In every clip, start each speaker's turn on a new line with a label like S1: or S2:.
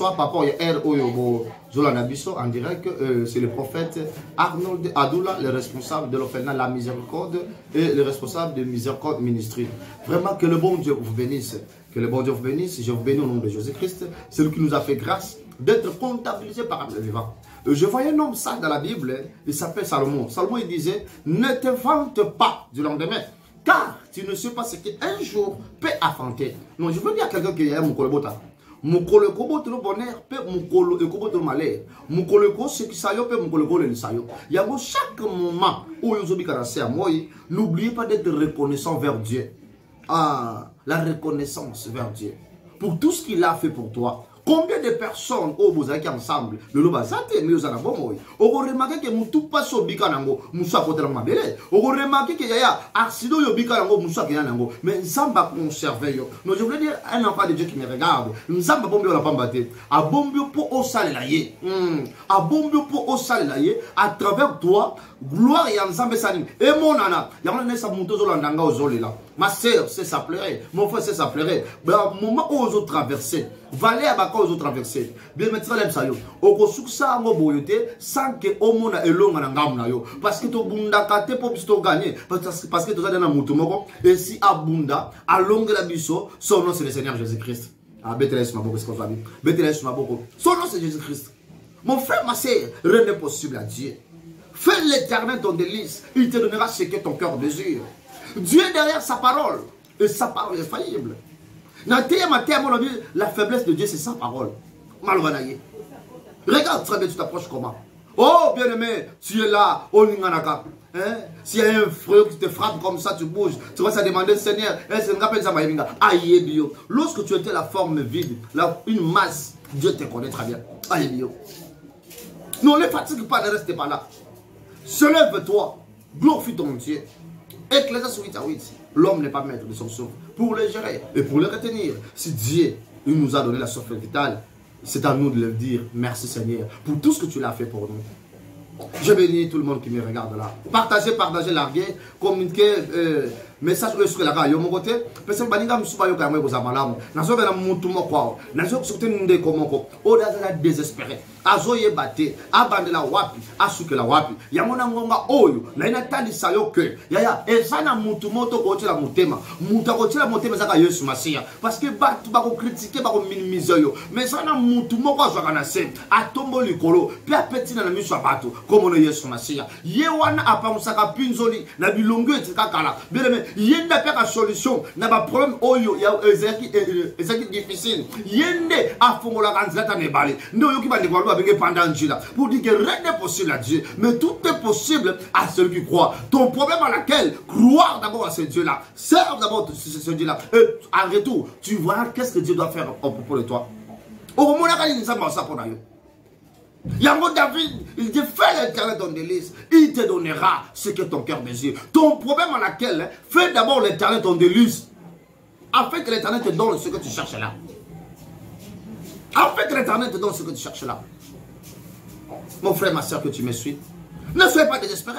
S1: bonsoir papa oyo r. Oyo bozolanda biso en direct euh, c'est le prophète arnold adoula le responsable de l'orphelinat la miséricorde et le responsable de miséricorde ministry. Vraiment que le bon dieu vous bénisse. Que le bon dieu vous bénisse. Je vous bénis au nom de jésus christ celui qui nous a fait grâce d'être comptabilisé par le vivant. Euh, je voyais un homme ça dans la bible il s'appelle salomon. Salomon il disait ne te vante pas du lendemain car tu ne sais pas ce qu'un jour peut affronter. Non je veux dire à quelqu'un qui est mon kolobota mokolo ekobotela bonheur mpe mokolo ekobotela malheur. Mokolo ekosekisa yo mpe mokolo ekolelisa yo yango chaque moment oyo ozobika na se ya moi n'oubliez pas d'être reconnaissant vers dieu. Ah, la reconnaissance vers dieu. Pour tout ce qu'il a fait pour toi combien de personnes oyo bozalaki ensemble lelo baza te me oza na bomoi okoremake ke motu mpasi obika nango mosu akotelaka mabele. Okoremake ke yaya arside oyo obika nango mosu akenda nango. Mais nzambe aconserve yo. Non je voulais dire un enfant de dieu qui me regarde. Nzambe abombi yo na pamba te. Abombi yo mpo osalela ye. Hmm. abombi yo mpo osalela ye. À travers toi gloire ya nzambe esa nini emonana yango nesa motu ozolanda nga ozolela ma sœur c'est ça pleurer mon frère c'est ça pleurer moment oyo ozotraverse vale ya baka oyo ozotraverse bien maintenant lebisa yo. Okosukisa yango boyo te sans ke omona elonga na ngambu na yo. Parce que tobundaka te mpo biso toganye. Parce que toza de na motu moko esi abunda alongela biso son nom c'est le seigneur jésus christ ah, betela yesu maboko esika ozwabi betela yesu maboko son nom c'est jésus christ mon frère ma sœur rien n'est possible à dieu. Fais l'éternel ton délice. Il te donnera ce que ton cœur désire Dieu est derrière sa parole. Et sa parole est faillible. La faiblesse de Dieu, c'est sa parole. Malvanaye. Regarde très bien, tu t'approches comment? Oh, bien-aimé, tu es là, oh. Hein? S'il y a un frère qui te frappe comme ça, tu bouges. Tu vas se demander, Seigneur, hein, ça. Aïe, bio. Lorsque tu étais la forme vide, une masse, Dieu te connaît très bien. Aïe, bio. Ne les fatigue pas, ne restez pas là. Se lève-toi, glorifie ton Dieu. Ecclésiaste 8 à 8. L'homme n'est pas maître de son souffle. Pour le gérer et pour le retenir. Si Dieu nous a donné la souffle vitale, c'est à nous de le dire merci Seigneur pour tout ce que tu l'as fait pour nous. Je bénis tout le monde qui me regarde là. Partagez, partagez, larguez, communiquez. Message oyo esukelaka yo moko te pese baninga mosusu bayoka yango ekozala malamu. Nazobela mutu moko awa. Nazoyoka te ndeko moko. Oyo azala désespéré. Azoyeba te. Abandela wapi? Asukela wapi? Yango na ngonga oyo naye natalisa yo ke. Yaya eza na mutu moko tokotiela motema. Mutu akotiela motema ezaka yesu masiya. Parceke bato bakokritike bakominimize yo. Mais eza na mutu moko azwaka na se. Atombo likolo. Mpe apetina na miso ya bato. Komona yesu masiya. Ye wana apangusaka mpinzoli. Na bilongo etika kala beleme ye nde apeka solution na baproblème oyo ezalaki difficile ye nde afongolaka nzela ta na ebale nde oyoki bandeko balo babenge panda njila. Pour dire que rien n'est possible à Dieu mais tout est possible à celui qui croit ton problème à laquelle croire d'abord à ce Dieu là serve d'abord ce Dieu là et en retour tu vois qu'est-ce que Dieu doit faire au propos de toi. Okomonaka nini nzambe asa mpo na yo Yango David, il dit fais l'éternel ton délice, il te donnera ce que ton cœur désire. Ton problème à laquelle, fais d'abord l'éternel ton délice, afin que l'éternel te donne ce que tu cherches là. Afin que l'éternel te donne ce que tu cherches là. Mon frère, ma soeur, que tu me suis, ne soyez pas désespéré.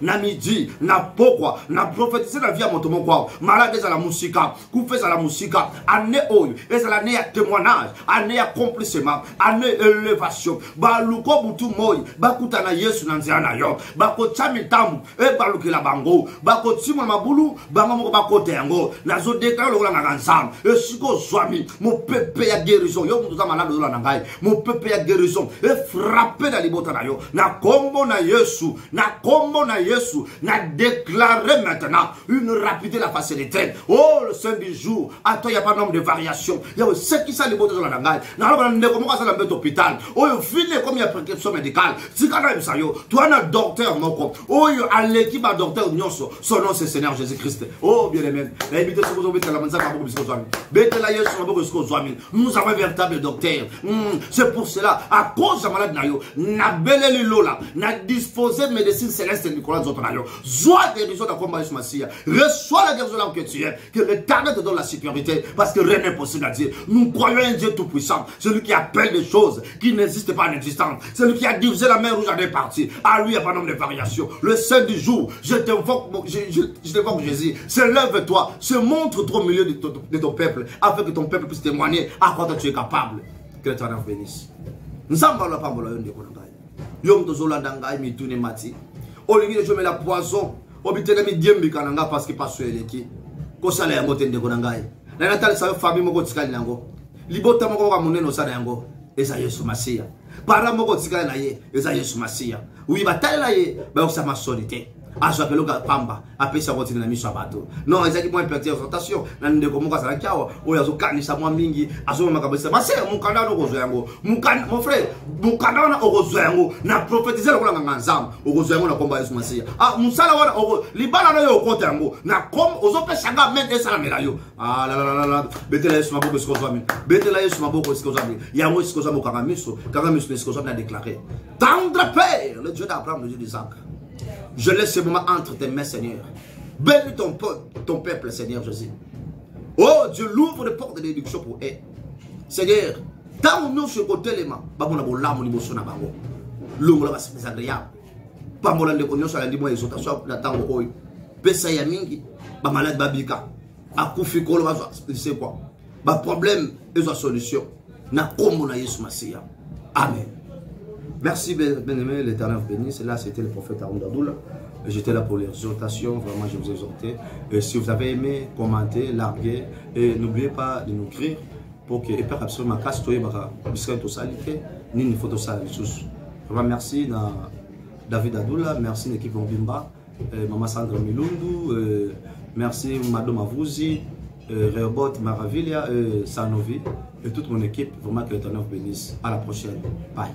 S1: na midi na pokwa na prophétiser na vie ya moto moko awa. Malade ezala mosika kufa ezala mosika. Ane oyo ezala ane ya témoignage ane ya accomplissement ane élévation. Baluko butu moi bakutana yesu na nzela na yo. Bakotya mitambu ebalukela bango. Bakotimola mabulu bango moko bakota yango. Nazodekala lokolangaka nzambe. Esika ozwami mopepe ya guérison. Yo moto malade ozola na ngai. Mopepe ya guérison. Efrape na libota na yo. Na kombo na yesu na kombo na Yesu, n'a déclaré maintenant une rapidité, la facilité. Oh, le saint du jour, à toi, il n'y a pas nombre de variations. Il y a ce qui ça les beaux de la langue. N'a pas de comment ça l'embête hôpital. Oh, il file comme il y a prescription médicale. Si ça yo, toi, un docteur. Oh, docteur, nyonso. Son nom, c'est Seigneur Jésus-Christ. Oh, bien aimé. Nous avons un véritable docteur. Hmm, c'est pour cela, à cause de la malade, n'a belé lola, n'a disposé de médecine céleste Nicolas Zotonayo. Sois guérison dans Masia. Reçois la guérison que tu es. Que l'éternel te donne la sécurité. Parce que rien n'est possible à dire. Nous croyons un Dieu tout-puissant. Celui qui appelle des choses qui n'existent pas en existence. Celui qui a divisé la mer rouge en deux parties. À lui, il n'y a pas nombre de variations. Le Saint du jour, je t'invoque, je, t'invoque Jésus. Se lève-toi. Se montre-toi au milieu de ton, peuple. Afin que ton peuple puisse témoigner à quoi tu es capable. Que l'éternel bénisse. nzambe ngai yo moto olingi ejomela poison. Obitelemi diembika na ngai parceke paso eleki. Kosala yango te ndeko na ngai. Na natalisa famille moko otikali na yango. Libota moko kaka monene osala yango eza yesu masiya para moko otikali na ye eza yesu masiya wi batalela ye bayokisama soni te azwaka eloko pamba. Apesi yango ntina na miso ya bato non ezalaki mwa imperte exhortation na ndeko moko azalaki awa oyo azokanisa mwa mingi. Azoma makambo esila mase mokanda wana okozwa yango. Mon frère mokanda wana okozwa yango. Na profetize lokola nganga nzambe okozwa yango na kombo ya yesu masiya mosala wana libala na yo okota yango. Na kom ozopesa nga men esalamela yo. Alalalala betela yesu maboko esika ozwami betela yesu maboko esika ozwami yango esika ozwami okanga miso kanga miso na esika na déclaré. Tendre père le dieu d'abraham le dieu d'isaac Je laisse ce moment entre tes mains, Seigneur. Bénis ton, ton peuple, Seigneur Jésus. Oh Dieu, l'ouvre les portes de l'éducation pour eux. Seigneur, tant nous sur côté les mains, babona bola mon émotion na bango. Longo la c'est agréable. Pambola ndeko nyonso ala ndimo exhortation na tango oyo. Pesa ya mingi, malade babika. Akufi kolo bazwa, c'est quoi? Ba problème, ont solution. Na kombo na Yesu Masiya. Amen. Merci, bien-aimé, l'éternel vous bénisse. Là, c'était le prophète Aaron Dadoula. J'étais là pour l'exhortation. Vraiment, je vous ai exhorté. Si vous avez aimé, commentez, larguez. Et n'oubliez pas de nous écrire pour que Père absolument casse toi, to salité, ni photo. Vraiment, merci David Adoula. Merci l'équipe Bimba. Maman Sandra Milundu. Merci Madame Avouzi. Rehoboth Maravilia. Sanovi. Et toute mon équipe. Vraiment, que l'éternel bénisse. À la prochaine. Bye.